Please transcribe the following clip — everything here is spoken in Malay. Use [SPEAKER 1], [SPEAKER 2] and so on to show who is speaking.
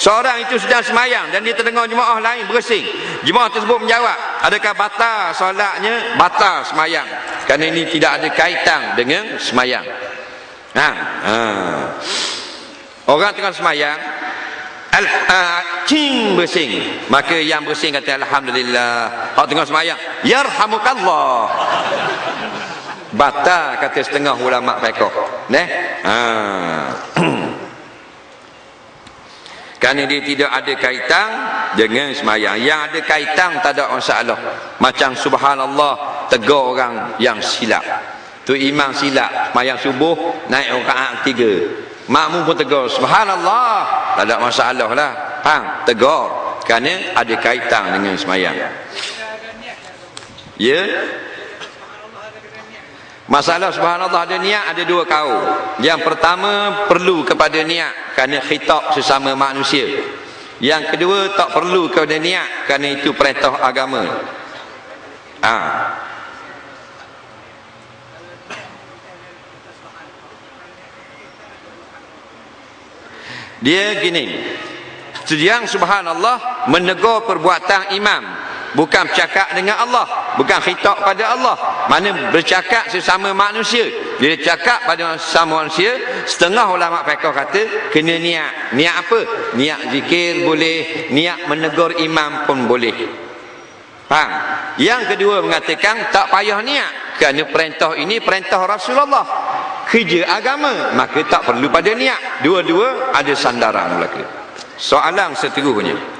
[SPEAKER 1] Seorang itu sedang semayang dan dia terdengar jemaah lain bersing. Jemaah tersebut menjawab, adakah batal solatnya? Batal semayang. Kerana ini tidak ada kaitan dengan semayang. Ha. ha. Orang tengah semayang, al cing bersing. Maka yang bersing kata alhamdulillah. Hak tengah semayang, yarhamukallah. Batal kata setengah ulama fiqh. Neh. Ha. Kerana dia tidak ada kaitan dengan semayang. Yang ada kaitan tak ada masalah. Macam subhanallah tegur orang yang silap. Tu imam silap. Semayang subuh naik rakaat tiga. Makmum pun tegur subhanallah. Tak ada masalah lah. Faham? Tegur. Kerana ada kaitan dengan semayang. Ya? Masalah subhanallah ada niat ada dua kau. Yang pertama perlu kepada niat kerana khitab sesama manusia. Yang kedua tak perlu kepada niat kerana itu perintah agama. Ha. Dia gini. Sediang subhanallah menegur perbuatan imam bukan bercakap dengan Allah. Bukan khitab pada Allah. Mana bercakap sesama manusia. Dia cakap pada sesama manusia setengah ulama fiqh kata kena niat. Niat apa? Niat zikir boleh niat menegur imam pun boleh. Faham? Yang kedua mengatakan tak payah niat. Kerana perintah ini perintah Rasulullah. Kerja agama maka tak perlu pada niat. Dua-dua ada sandaran belaka. Soalan seterusnya